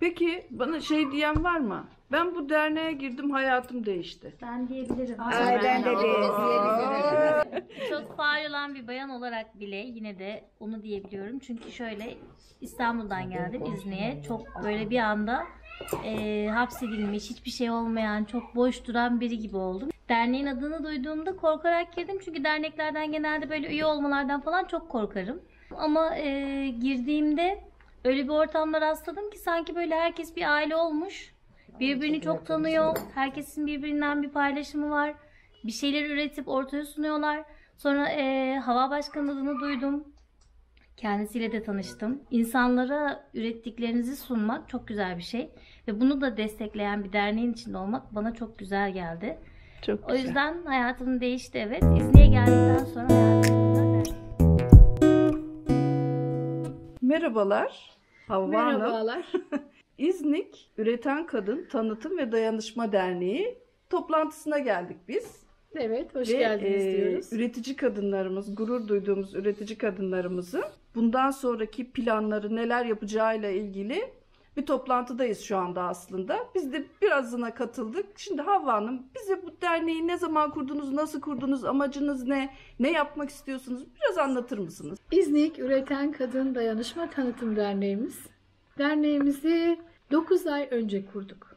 Peki bana şey diyen var mı? Ben bu derneğe girdim hayatım değişti. Ben diyebilirim. Ay ben de diyebilirim. Çok faal olan bir bayan olarak bile yine de onu diyebiliyorum. Çünkü şöyle İstanbul'dan geldim İzni'ye. Çok böyle bir anda e, hapsedilmiş, hiçbir şey olmayan, çok boş duran biri gibi oldum. Derneğin adını duyduğumda korkarak girdim. Çünkü derneklerden genelde böyle üye olmalardan falan çok korkarım. Ama e, girdiğimde öyle bir ortamda rastladım ki sanki böyle herkes bir aile olmuş. Birbirini çok tanıyor. Herkesin birbirinden bir paylaşımı var. Bir şeyler üretip ortaya sunuyorlar. Sonra eee, Hava Başkanı adını duydum. Kendisiyle de tanıştım. İnsanlara ürettiklerinizi sunmak çok güzel bir şey. Ve bunu da destekleyen bir derneğin içinde olmak bana çok güzel geldi. Çok O yüzden hayatım değişti evet. İzni'ye geldikten sonra hayatım güzel Merhabalar. Havva Hanım. Merhabalar. İznik Üreten Kadın Tanıtım ve Dayanışma Derneği toplantısına geldik biz. Evet, hoş Ve, geldiniz e, diyoruz. Üretici kadınlarımız, gurur duyduğumuz üretici kadınlarımızın bundan sonraki planları neler yapacağıyla ilgili bir toplantıdayız şu anda aslında. Biz de birazına katıldık. Şimdi Havva Hanım bize bu derneği ne zaman kurdunuz, nasıl kurdunuz, amacınız ne, ne yapmak istiyorsunuz biraz anlatır mısınız? İznik Üreten Kadın Dayanışma Tanıtım Derneğimiz. Derneğimizi 9 ay önce kurduk.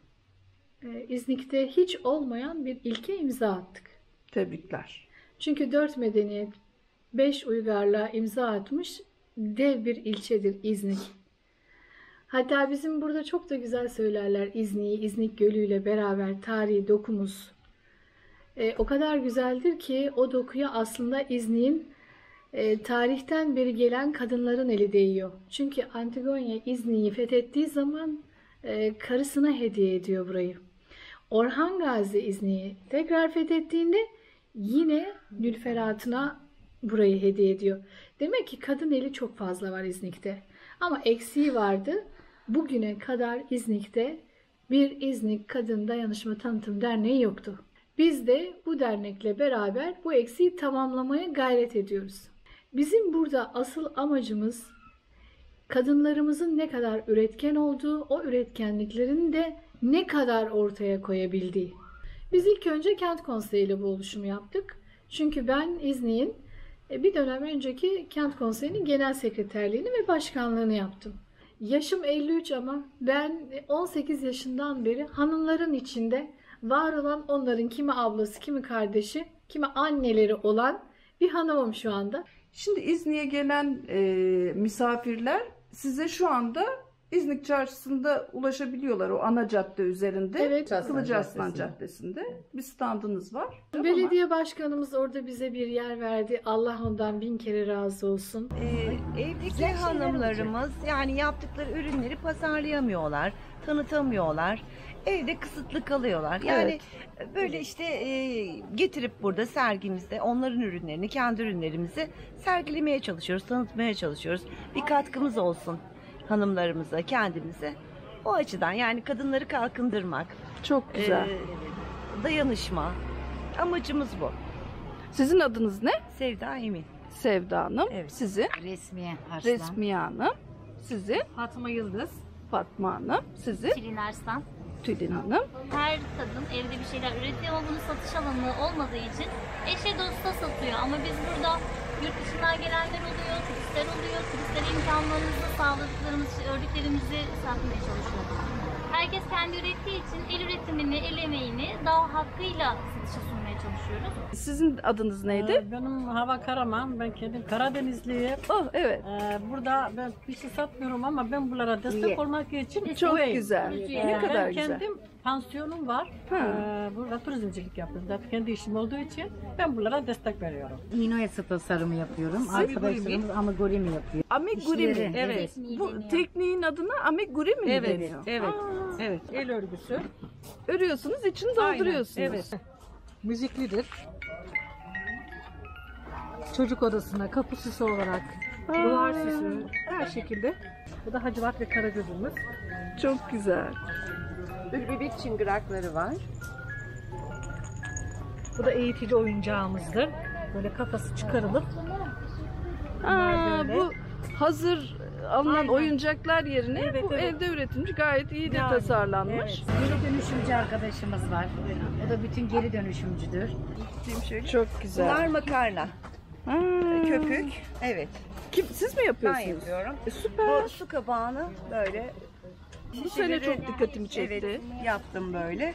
Ee, İznik'te hiç olmayan bir ilke imza attık. Tebrikler. Çünkü 4 medeniyet 5 uygarlığa imza atmış dev bir ilçedir İznik. Hatta bizim burada çok da güzel söylerler İznik'i, İznik Gölü ile beraber tarihi dokumuz. E, o kadar güzeldir ki o dokuya aslında İznik'in e, tarihten beri gelen kadınların eli değiyor. Çünkü Antigonya İznik'i fethettiği zaman e, karısına hediye ediyor burayı. Orhan Gazi İznik'i tekrar fethettiğinde yine Nülferatına burayı hediye ediyor. Demek ki kadın eli çok fazla var İznik'te. Ama eksiği vardı. Bugüne kadar İznik'te bir İznik Kadın Dayanışma Tanıtım Derneği yoktu. Biz de bu dernekle beraber bu eksiği tamamlamaya gayret ediyoruz. Bizim burada asıl amacımız kadınlarımızın ne kadar üretken olduğu, o üretkenliklerini de ne kadar ortaya koyabildiği. Biz ilk önce kent konseyiyle bu oluşumu yaptık. Çünkü ben İznik'in e, bir dönem önceki kent konseyinin genel sekreterliğini ve başkanlığını yaptım. Yaşım 53 ama ben 18 yaşından beri hanımların içinde var olan onların kimi ablası, kimi kardeşi, kimi anneleri olan bir hanımım şu anda. Şimdi İznik'e gelen e, misafirler size şu anda İznik Çarşısı'nda ulaşabiliyorlar o ana cadde üzerinde. Evet. Kılıç Arslan Caddesi'nde. Bir standınız var. Belediye başkanımız orada bize bir yer verdi. Allah ondan bin kere razı olsun. Ee, evdeki hanımlarımız yani yaptıkları ürünleri pazarlayamıyorlar, tanıtamıyorlar. Evde kısıtlı kalıyorlar. Yani böyle işte e, getirip burada sergimizde onların ürünlerini, kendi ürünlerimizi sergilemeye çalışıyoruz, tanıtmaya çalışıyoruz. Bir katkımız olsun hanımlarımıza, kendimize. O açıdan yani kadınları kalkındırmak, Çok güzel. e, dayanışma amacımız bu. Sizin adınız ne? Sevda Emin. Sevda Hanım. Evet. Sizin? Resmiye Arslan. Resmiye Hanım. Sizin? Fatma Yıldız. Fatma Hanım. Sizin? Tülin Arslan. Tülin Hanım. Her kadın evde bir şeyler üretiyor ama bunun satış alanı olmadığı için eşe dosta satıyor. Ama biz burada yurt dışından gelenler oluyor, turistler oluyor. Turistlere imkanlarımızı sağladıklarımız, ördüklerimizi satmaya çalışıyoruz. Herkes kendi ürettiği için el üretimini, el emeğini daha hakkıyla satışa sunmaya çalışıyoruz. Sizin adınız neydi? Ee, Benim Hava Karaman, ben kendim Karadenizliyim. Oh evet. Ee, burada ben bir şey satmıyorum ama ben bunlara destek olmak için Çok buradayım. güzel. Ee, Ne kadar ben güzel. kendim pansiyonum var. Ee, burada turizmcilik yapıyorum. Zaten kendi işim olduğu için ben bunlara destek veriyorum. Ninoyası tasarımı yapıyorum. Amigurumi. Arkadaşlarımız amigurumi yapıyor. Amigurumi. Evet. evet. Bu tekniğin adına amigurumi mi Evet, deniyor? evet, Aa, evet. El örgüsü. Örüyorsunuz, içini Aynen, dolduruyorsunuz. Evet. Müziklidir. Çocuk odasına kapı süsü olarak, duvar süsü, her şekilde. Bu da Hacivat ve Karagöz'ümüz. Çok güzel. Bir bebek çıngırakları var. Bu da eğitici oyuncağımızdır. Böyle kafası çıkarılıp Aa, böyle. bu hazır alınan Aynen. oyuncaklar yerine Evet, bu evet. evde üretilmiş gayet iyi de Yani, tasarlanmış. Evet. Geri dönüşümcü arkadaşımız var. O da bütün geri dönüşümcüdür. Diyeyim şöyle. Çok güzel. Bunlar makarna. Ha. Köpük. Evet. Kim, siz mi Ben yapıyorsunuz? yapıyorum. E, süper. Bu su kabağını böyle Bu sene çok dikkatimi çekti. Evet, yaptım böyle.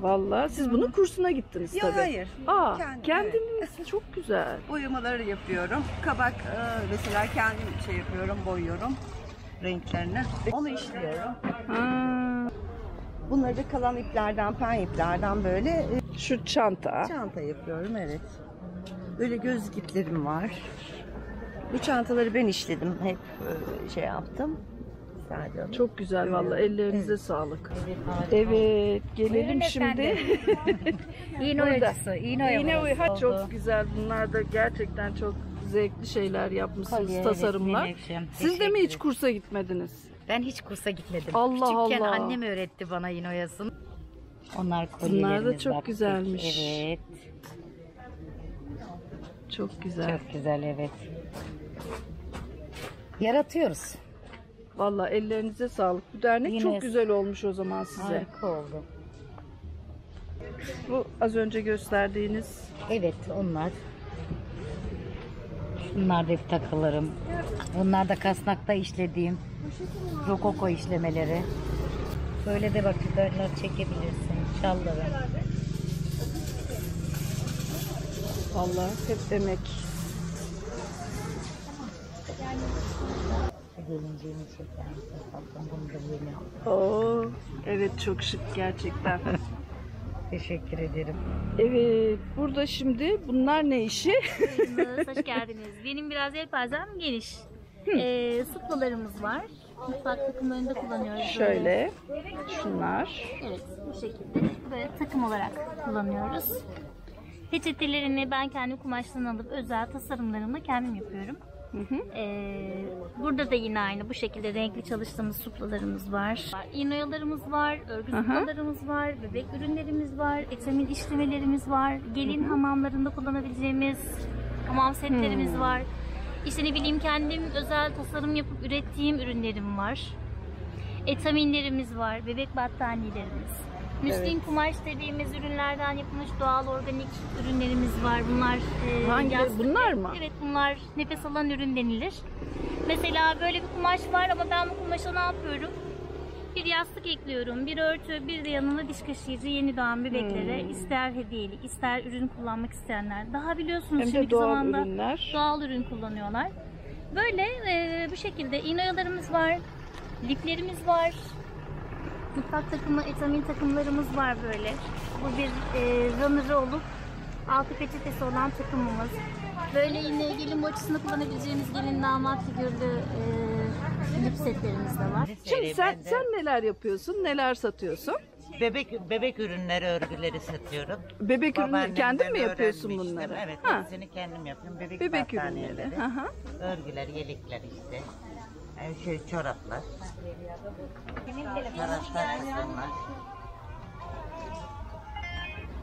Vallahi siz bunun kursuna gittiniz Ya tabii. hayır. Aa, Kendim, kendiniz çok güzel. Boyamaları yapıyorum. Kabak e, mesela kendim şey yapıyorum, boyuyorum renklerini. Onu işliyorum. Ha. Bunları da kalan iplerden, pen iplerden böyle e, Şu çanta. çanta yapıyorum evet. Böyle gözlük iplerim var. Bu çantaları ben işledim. Hep e, şey yaptım. Sadece Çok güzel vallahi ellerinize Evet. sağlık. Evet, gelelim Buyurun şimdi. İğne oyuncusu, iğne Yine oyuncusu ha, oldu. çok güzel. Bunlar da gerçekten çok zevkli şeyler yapmışsınız, Kolye, tasarımlar. evet, Menekşem. Siz de mi hiç kursa gitmediniz? Ben hiç kursa gitmedim. Allah Küçükken Allah. annem öğretti bana iğne oyasını. Onlar kolyelerimiz Bunlar da çok bak. güzelmiş. Evet. Çok güzel. Çok güzel evet. Yaratıyoruz. Vallahi ellerinize sağlık. Bu dernek Yine- çok güzel olmuş o zaman size. Harika oldu. Bu az önce gösterdiğiniz Evet onlar. Bunlar da hep takılarım. Bunlar da kasnakta işlediğim rokoko işlemeleri. Böyle de bak yukarılar çekebilirsin. Şalları. vallahi hep emek. Bunu da yeni. Oo, evet çok şık gerçekten. Teşekkür ederim. evet, burada şimdi bunlar ne işi? Buyurunuz, hoş geldiniz. Benim biraz yelpazem geniş. Ee, suplalarımız var. Mutfak takımlarında kullanıyoruz. Şöyle, şunlar. Evet, bu şekilde. Böyle takım olarak kullanıyoruz. Peçetelerini ben kendi kumaştan alıp özel tasarımlarımla kendim yapıyorum. Hı hı. Ee, burada da yine aynı bu şekilde renkli çalıştığımız suplalarımız var. İğne oyalarımız var, örgü Aha. suplalarımız var, bebek ürünlerimiz var, etamin işlemelerimiz var, gelin hamamlarında kullanabileceğimiz hamam setlerimiz Hmm. var. İşte ne bileyim kendim özel tasarım yapıp ürettiğim ürünlerim var. Etaminlerimiz var, bebek battaniyelerimiz. Müslin kumaş dediğimiz ürünlerden yapılmış doğal organik ürünlerimiz var. Bunlar e, Hangi? yastık- Bunlar mı? Evet bunlar nefes alan ürün denilir. Mesela böyle bir kumaş var ama ben bu kumaşa ne yapıyorum? Bir yastık ekliyorum, bir örtü, bir de yanına diş kaşıyıcı yeni doğan bebeklere Hmm. ister hediyelik, ister ürün kullanmak isteyenler. Daha biliyorsunuz Hem şimdiki doğal zamanda ürünler. doğal ürün kullanıyorlar. Böyle e, bu şekilde iğne oyalarımız var, liflerimiz var, mutfak takımı, etamin takımlarımız var böyle. Bu bir e, runner'ı olup altı peçetesi olan takımımız. Böyle yine gelin boçasında kullanabileceğimiz gelin damat figürlü e, lip setlerimiz de var. Şimdi sen, sen neler yapıyorsun, neler satıyorsun? Bebek bebek ürünleri örgüleri satıyorum. Bebek ürünü Babaannemden kendin mi yapıyorsun öğrenmiştim. bunları? Evet, Ha, hepsini kendim yapıyorum. Bebek, bebek ürünleri. battaniyeleri, Hı hı. örgüler, yelekler işte. Yani şey çoraplar. Çoraplar kısımlar.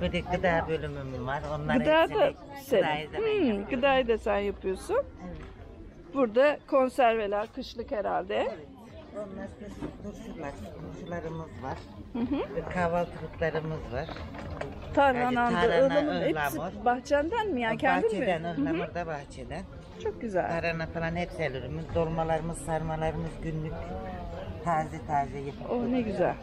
Böyle gıda bölümüm var. Onlar Gıda da sen. gıdayı da ben Hmm, gıdayı da sen yapıyorsun. Burada konserveler, kışlık herhalde. Onlar turşular, turşularımız var. Kahvaltılıklarımız var. Tarhananda, tarhana, ıhlamur, hepsi bahçenden mi yani kendin bahçeden, mi? Hı hı. ıhlamur da bahçeden. Çok güzel. Tarhana falan hepsi el ürünümüz. Dolmalarımız, sarmalarımız günlük. Taze taze yapıp. Oh ne güzel.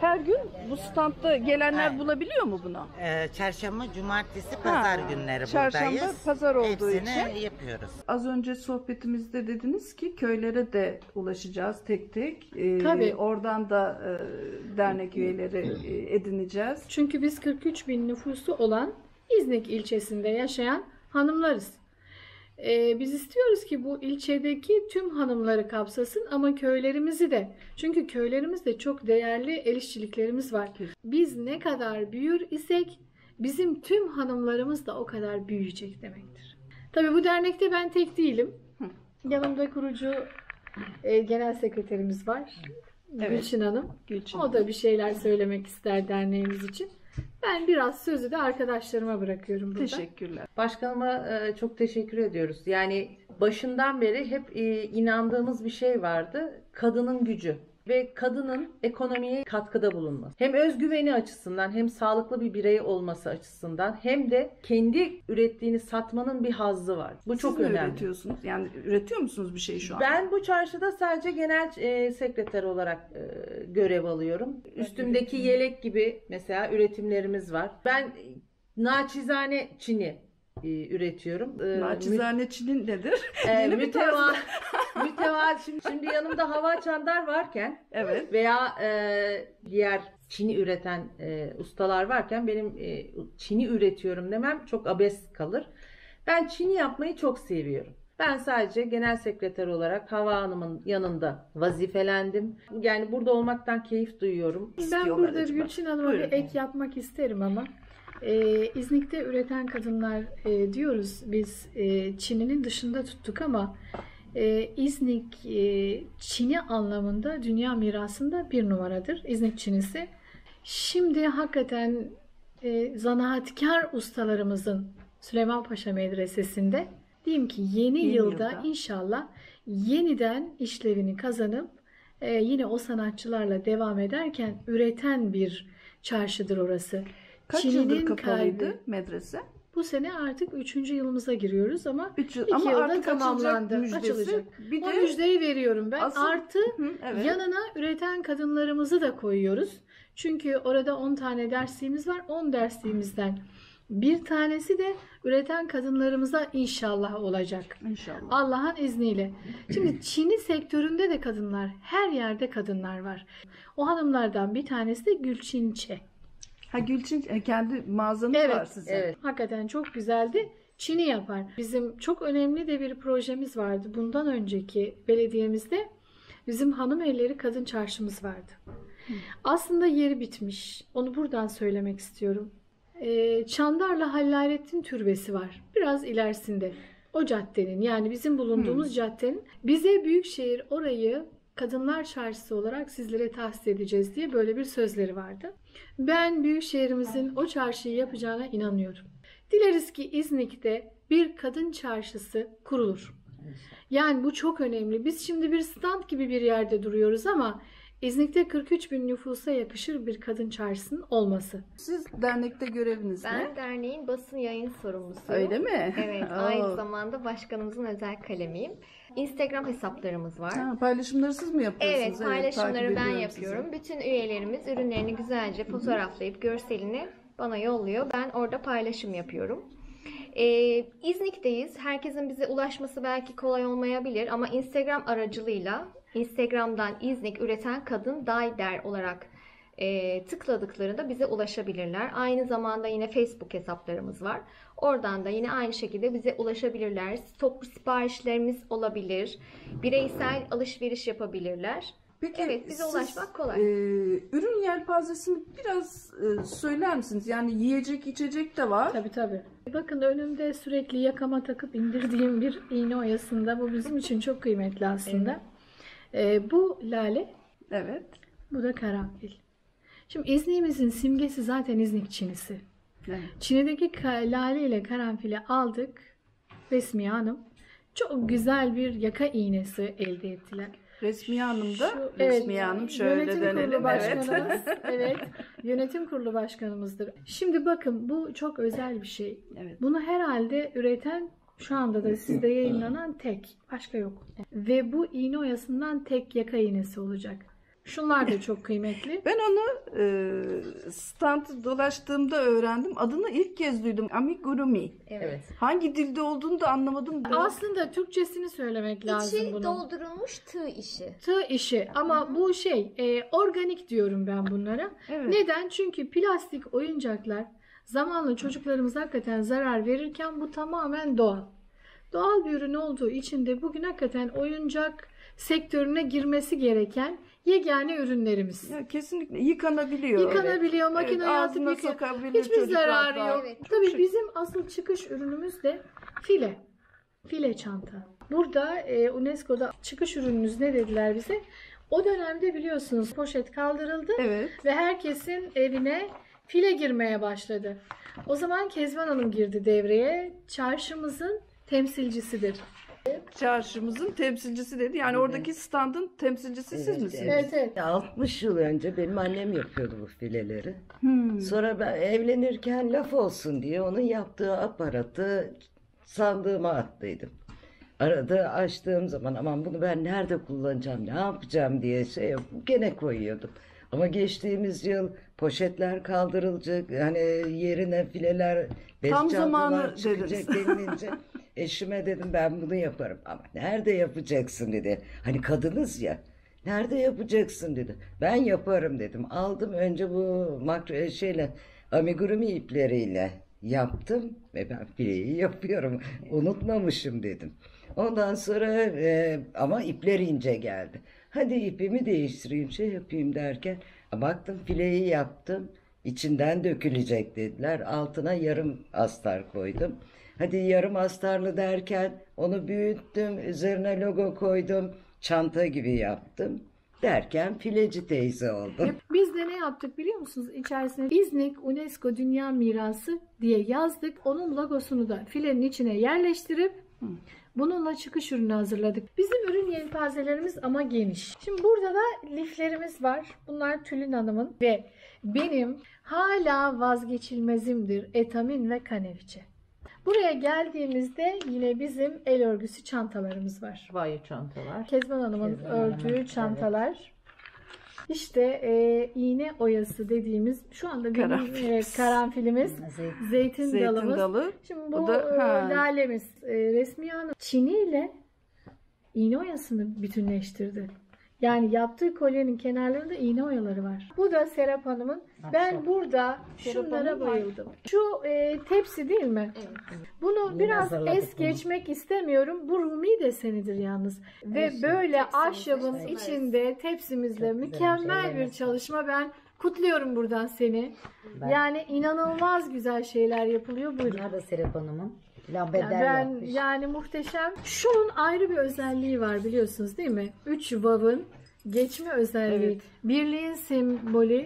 Her gün bu standta gelenler Ha. bulabiliyor mu bunu? Ee, çarşamba, cumartesi, pazar Ha, günleri çarşamba, buradayız. pazar olduğu Hepsini için. yapıyoruz. Az önce sohbetimizde dediniz ki köylere de ulaşacağız tek tek. Ee, Tabii. Oradan da e, dernek üyeleri e, edineceğiz. Çünkü biz 43 bin nüfusu olan İznik ilçesinde yaşayan hanımlarız. Ee, biz istiyoruz ki bu ilçedeki tüm hanımları kapsasın ama köylerimizi de. Çünkü köylerimizde çok değerli el işçiliklerimiz var. Biz ne kadar büyür isek bizim tüm hanımlarımız da o kadar büyüyecek demektir. Tabii bu dernekte ben tek değilim. Yanımda kurucu e, genel sekreterimiz var. Evet. Gülçin Hanım. Gülçin. O da bir şeyler söylemek ister derneğimiz için. Ben biraz sözü de arkadaşlarıma bırakıyorum burada. Teşekkürler. Başkanıma e, çok teşekkür ediyoruz. Yani başından beri hep e, inandığımız bir şey vardı. Kadının gücü ve kadının ekonomiye katkıda bulunması. Hem özgüveni açısından hem sağlıklı bir birey olması açısından hem de kendi ürettiğini satmanın bir hazzı var. Bu çok Siz mi önemli. üretiyorsunuz? Yani üretiyor musunuz bir şey şu an? Ben bu çarşıda sadece genel e, sekreter olarak e, görev alıyorum. Üstümdeki yelek gibi mesela üretimlerimiz var. Ben naçizane çini e, üretiyorum. E, Naçizane Çin'in nedir? e, müteva, müteva şimdi, şimdi yanımda hava çandar varken Evet. veya e, diğer çini üreten e, ustalar varken benim e, çini üretiyorum demem çok abes kalır. Ben çini yapmayı çok seviyorum. Ben sadece genel sekreter olarak Hava Hanım'ın yanında vazifelendim. Yani burada olmaktan keyif duyuyorum. Ben burada acaba. Gülçin Hanım'a bir ek yapmak isterim ama e, İznik'te üreten kadınlar e, diyoruz biz e, Çin'inin dışında tuttuk ama e, İznik e, Çin'i anlamında dünya mirasında bir numaradır. İznik Çinisi. Şimdi hakikaten e, zanaatkar ustalarımızın Süleyman Paşa Medresesi'nde diyeyim ki yeni, Yeni yılda, yılda. inşallah yeniden işlevini kazanıp e, yine o sanatçılarla devam ederken üreten bir çarşıdır orası. Kaç Çin'in yıldır kapalıydı kalbi. medrese? Bu sene artık 3. yılımıza giriyoruz ama Üç yıl. İki Ama yılda artık tamamlandı, müjdesi. açılacak. Bir o de müjdeyi veriyorum ben. Asıl- Artı Hı, evet. yanına üreten kadınlarımızı da koyuyoruz. Çünkü orada 10 tane dersliğimiz var. 10 dersliğimizden bir tanesi de üreten kadınlarımıza inşallah olacak. İnşallah. Allah'ın izniyle. Şimdi Çin'i sektöründe de kadınlar, her yerde kadınlar var. O hanımlardan bir tanesi de Gülçinçe. Ha Gülçin e, kendi mağazanız var Evet, sizin. evet. Hakikaten çok güzeldi. Çin'i yapar. Bizim çok önemli de bir projemiz vardı. Bundan önceki belediyemizde bizim hanım elleri kadın çarşımız vardı. Aslında yeri bitmiş. Onu buradan söylemek istiyorum. Ee, Çandarlı Hallayrettin Türbesi var. Biraz ilerisinde. O caddenin yani bizim bulunduğumuz caddenin bize Büyükşehir orayı Kadınlar Çarşısı olarak sizlere tahsis edeceğiz diye böyle bir sözleri vardı. Ben Büyükşehirimizin o çarşıyı yapacağına inanıyorum. Dileriz ki İznik'te bir kadın çarşısı kurulur. Yani bu çok önemli. Biz şimdi bir stand gibi bir yerde duruyoruz ama İznik'te 43 bin nüfusa yakışır bir kadın çarşısının olması. Siz dernekte göreviniz Ben ne? derneğin basın yayın sorumlusuyum. Öyle mi? Evet, Oo. aynı zamanda başkanımızın özel kalemiyim. Instagram hesaplarımız var. Ha, paylaşımları siz mi yapıyorsunuz? Evet, paylaşımları takip ben yapıyorum. sizi. Bütün üyelerimiz ürünlerini güzelce fotoğraflayıp görselini bana yolluyor. Ben orada paylaşım yapıyorum. Ee, İznik'teyiz. Herkesin bize ulaşması belki kolay olmayabilir ama Instagram aracılığıyla Instagram'dan İznik üreten kadın Dayder olarak e, tıkladıklarında bize ulaşabilirler. Aynı zamanda yine Facebook hesaplarımız var. Oradan da yine aynı şekilde bize ulaşabilirler. Toplu siparişlerimiz olabilir. Bireysel alışveriş yapabilirler. Peki, Evet, bize siz, ulaşmak kolay. e, ürün yelpazesini biraz e, söyler misiniz? Yani yiyecek içecek de var. Tabii tabii. Bakın önümde sürekli yakama takıp indirdiğim bir iğne oyasında. Bu bizim için çok kıymetli aslında. Ee, bu lale, Evet. bu da karanfil. Şimdi İznik'imizin simgesi zaten İznik çinisi. evet. Çin'deki lale ile karanfili aldık. Resmiye Hanım çok güzel bir yaka iğnesi elde ettiler. Resmiye Hanım da Şu- Resmiye Hanım şöyle yönetim denelim. kurulu Evet. başkanımız. evet. Yönetim kurulu başkanımızdır. Şimdi bakın bu çok özel bir şey. Evet. Bunu herhalde üreten şu anda da sizde yayınlanan tek. Başka yok. Ve bu iğne oyasından tek yaka iğnesi olacak. Şunlar da çok kıymetli. Ben onu e, stand dolaştığımda öğrendim. Adını ilk kez duydum. Amigurumi. Evet. Hangi dilde olduğunu da anlamadım. Aslında Türkçesini söylemek lazım İçi bunun. doldurulmuş tığ işi. Tığ işi ama bu şey e, organik diyorum ben bunlara. Evet. Neden? Çünkü plastik oyuncaklar zamanla çocuklarımız hakikaten zarar verirken bu tamamen doğal. Doğal bir ürün olduğu için de bugün hakikaten oyuncak sektörüne girmesi gereken yegane ürünlerimiz. Ya kesinlikle yıkanabiliyor. Yıkanabiliyor, Evet, makineye atıp ağzına yıka- sokabilir Hiçbir zararı yok. Evet, Tabii şık. bizim asıl çıkış ürünümüz de file. File çanta. Burada e, UNESCO'da çıkış ürününüz ne dediler bize? O dönemde biliyorsunuz poşet kaldırıldı Evet. ve herkesin evine file girmeye başladı. O zaman Kezban Hanım girdi devreye. Çarşımızın temsilcisidir. Çarşımızın temsilcisi dedi. Yani oradaki standın temsilcisi siz misiniz? Evet evet. 60 yıl önce benim annem yapıyordu bu fileleri. Hmm. Sonra ben evlenirken laf olsun diye onun yaptığı aparatı sandığıma attıydım. Arada açtığım zaman aman bunu ben nerede kullanacağım, ne yapacağım diye şey yapıp gene koyuyordum. Ama geçtiğimiz yıl poşetler kaldırılacak, hani yerine fileler, bez Tam zamanı çıkacak dediniz. denilince eşime dedim ben bunu yaparım. Ama nerede yapacaksın dedi. Hani kadınız ya. Nerede yapacaksın dedi. Ben yaparım dedim. Aldım önce bu makro şeyle amigurumi ipleriyle yaptım ve ben fileyi yapıyorum. Unutmamışım dedim. Ondan sonra e, ama ipler ince geldi. Hadi ipimi değiştireyim şey yapayım derken baktım fileyi yaptım. İçinden dökülecek dediler. Altına yarım astar koydum. Hadi yarım astarlı derken onu büyüttüm. Üzerine logo koydum. Çanta gibi yaptım. Derken fileci teyze oldum. Biz de ne yaptık biliyor musunuz? İçerisine İznik UNESCO Dünya Mirası diye yazdık. Onun logosunu da filenin içine yerleştirip bununla çıkış ürünü hazırladık. Bizim ürün yelpazelerimiz ama geniş. Şimdi burada da liflerimiz var. Bunlar Tülin Hanım'ın ve benim hala vazgeçilmezimdir etamin ve kaneviçe. Buraya geldiğimizde yine bizim el örgüsü çantalarımız var. Vay çantalar. Kezban Hanım'ın Kezban ördüğü evet. çantalar. İşte e, iğne oyası dediğimiz şu anda benim Karanfil. evet, karanfilimiz, Zeytin. zeytin, Zeytin dalımız. dalı. Şimdi bu O da- e, ha. lalemiz e, resmi hanım çiniyle iğne oyasını bütünleştirdi. Yani yaptığı kolyenin kenarlarında iğne oyaları var. Bu da Serap Hanım'ın. Ben burada şunlara bayıldım. Şu e, tepsi değil mi? Bunu biraz es bunu. geçmek istemiyorum. Bu Rumi desenidir yalnız. Ve böyle ahşabın işte. içinde tepsimizle Çok güzelmiş, mükemmel bir çalışma. Ben kutluyorum buradan seni. Ben- Yani inanılmaz güzel şeyler yapılıyor. Buyurun. Bunlar da Serap Hanım'ın. Yani Lamberder ben yapmış. yani muhteşem. Şunun ayrı bir özelliği var biliyorsunuz değil mi? Üç vav'ın geçme özelliği. Evet. Birliğin sembolü,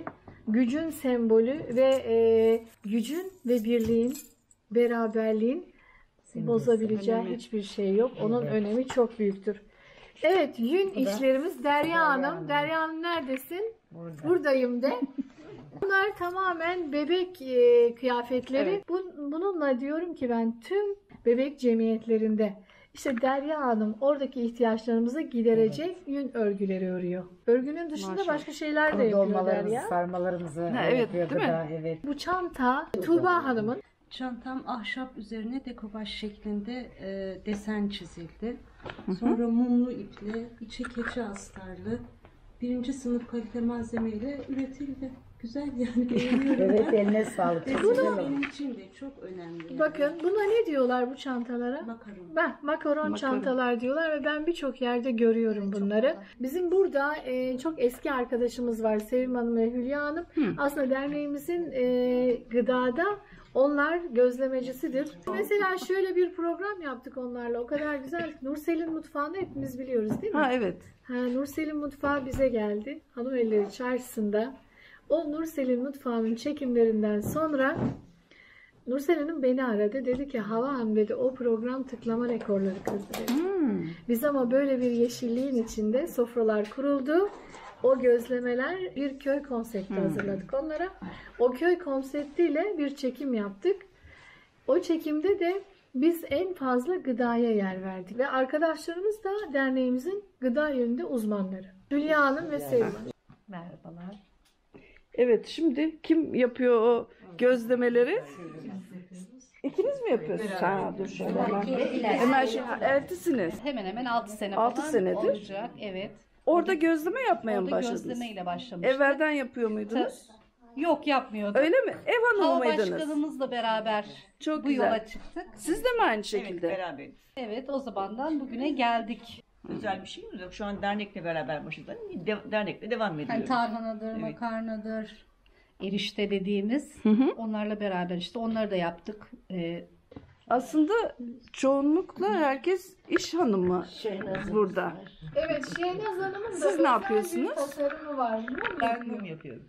gücün sembolü ve e, gücün ve birliğin, beraberliğin Simgesi. bozabileceği Önemi. hiçbir şey yok. Onun Evet. önemi çok büyüktür. Evet, yün işlerimiz Derya. Hanım. Derya Hanım neredesin? Burada. Buradayım de. Bunlar tamamen bebek e, kıyafetleri. Evet. Bu- bununla diyorum ki ben tüm bebek cemiyetlerinde işte Derya Hanım oradaki ihtiyaçlarımızı giderecek yün örgüleri örüyor. Örgünün dışında Maşallah. başka şeyler de yapıyor Derya. sarmalarımızı Ha, evet, değil mi? gıda, Evet. Bu çanta Tuğba Hanım'ın. Çantam ahşap üzerine dekopaj şeklinde e, desen çizildi. Sonra mumlu iple, içi keçe astarlı, birinci sınıf kalite malzemeyle üretildi. Güzel yani beğeniyorum Evet eline sağlık. Ve Çok bu güzel da olmuş. benim için de çok önemli. yani. Bakın buna ne diyorlar bu çantalara? Makaron. Ben makaron, Makaron. çantalar diyorlar ve ben birçok yerde görüyorum bunları. Bizim burada e, çok eski arkadaşımız var Sevim Hanım ve Hülya Hanım. Aslında derneğimizin e, gıdada onlar gözlemecisidir. Mesela şöyle bir program yaptık onlarla. O kadar güzel. Nursel'in mutfağını hepimiz biliyoruz değil mi? Ha evet. Ha, Nursel'in mutfağı bize geldi. Hanım Elleri Çarşısı'nda. O Nursel'in mutfağının çekimlerinden sonra Nursel Hanım beni aradı. Dedi ki Hava Hanım dedi o program tıklama rekorları kırdı dedi. Hmm. Biz ama böyle bir yeşilliğin içinde sofralar kuruldu. O gözlemeler bir köy konsepti hazırladık onlara. O köy konseptiyle bir çekim yaptık. O çekimde de biz en fazla gıdaya yer verdik. Ve arkadaşlarımız da derneğimizin gıda yönünde uzmanları. Hülya Hanım ve Hanım. Merhabalar. Evet şimdi kim yapıyor o gözlemeleri? İkiniz mi yapıyorsunuz? Ha dur şöyle hemen. Hemen şey, ha, eltisiniz. Hemen hemen 6 sene Altı falan senedir. olacak. Evet. Orada gözleme yapmaya mı Orada başladınız? gözlemeyle başlamıştık. Evvelden yapıyor muydunuz? Yok yapmıyorduk. Öyle mi? Ev hanımı Hava mıydınız? başkanımızla beraber Çok bu güzel. yola çıktık. Siz de mi aynı şekilde? beraberiz. Evet o zamandan bugüne geldik. Güzel bir şey mi? Şu an dernekle beraber başladık. De- dernekle devam ediyoruz. Hani tarhanadır, Evet. makarnadır, erişte dediğimiz. Onlarla beraber işte onları da yaptık. Ee, Aslında çoğunlukla herkes iş hanımı burada. Evet Şehnaz Hanım'ın da Siz ne özel yapıyorsunuz? bir tasarımı var. Ben mum yapıyorum.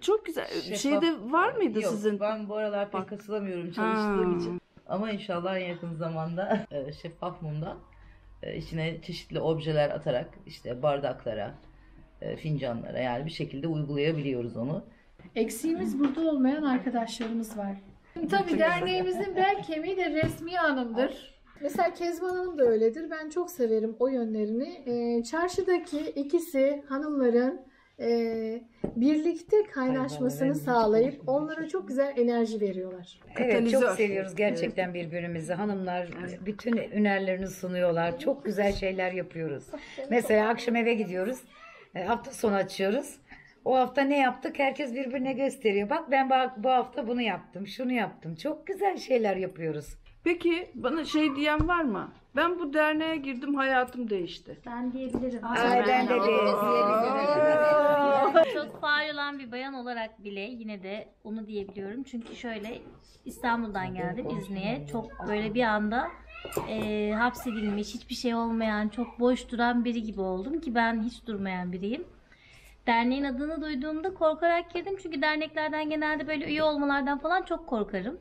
Çok güzel. Şeffaf. Şeyde var mıydı Yok, sizin? ben bu aralar pek katılamıyorum çalıştığım Ha. için. Ama inşallah en yakın zamanda e, şeffaf mumda e, içine çeşitli objeler atarak işte bardaklara, e, fincanlara yani bir şekilde uygulayabiliyoruz onu. Eksiğimiz burada olmayan arkadaşlarımız var. Tabii derneğimizin bel kemiği de resmi hanımdır. Mesela Kezban Hanım da öyledir. Ben çok severim o yönlerini. Ee, çarşıdaki ikisi hanımların e, birlikte kaynaşmasını sağlayıp onlara çok güzel enerji veriyorlar. Evet çok seviyoruz gerçekten birbirimizi. Hanımlar bütün ünerlerini sunuyorlar. Çok güzel şeyler yapıyoruz. Mesela akşam eve gidiyoruz. E, Hafta sonu açıyoruz. O hafta ne yaptık? Herkes birbirine gösteriyor. Bak ben bak bu hafta bunu yaptım, şunu yaptım. Çok güzel şeyler yapıyoruz. Peki bana şey diyen var mı? Ben bu derneğe girdim hayatım değişti. Ben diyebilirim. Ay, ben de Çok faal olan bir bayan olarak bile yine de onu diyebiliyorum. Çünkü şöyle İstanbul'dan geldim İzni'ye. Çok böyle bir anda e, hapsedilmiş, hiçbir şey olmayan, çok boş duran biri gibi oldum ki ben hiç durmayan biriyim. Derneğin adını duyduğumda korkarak girdim. Çünkü derneklerden genelde böyle üye olmalardan falan çok korkarım.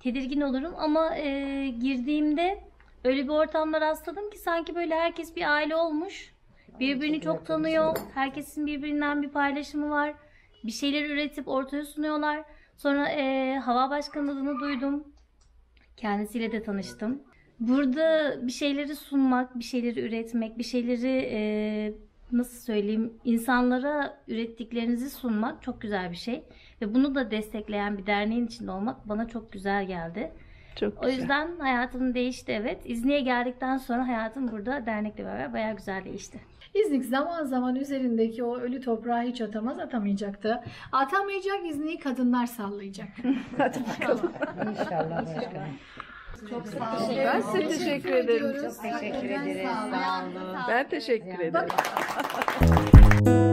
Tedirgin olurum ama e, girdiğimde öyle bir ortamda rastladım ki sanki böyle herkes bir aile olmuş. Birbirini çok tanıyor. Herkesin birbirinden bir paylaşımı var. Bir şeyler üretip ortaya sunuyorlar. Sonra e, Hava Başkanı adını duydum. Kendisiyle de tanıştım. Burada bir şeyleri sunmak, bir şeyleri üretmek, bir şeyleri e, nasıl söyleyeyim insanlara ürettiklerinizi sunmak çok güzel bir şey. Ve bunu da destekleyen bir derneğin içinde olmak bana çok güzel geldi. Çok O yüzden hayatım değişti evet. İzni'ye geldikten sonra hayatım burada dernekle beraber bayağı güzel değişti. İznik zaman zaman üzerindeki o ölü toprağı hiç atamaz, atamayacaktı. Atamayacak İznik'i kadınlar sallayacak. Hadi bakalım. İnşallah başkanım. Çok sağ olun. Ben size teşekkür ederim. Çok teşekkür ederiz. Sağ olun. Ben teşekkür ederim.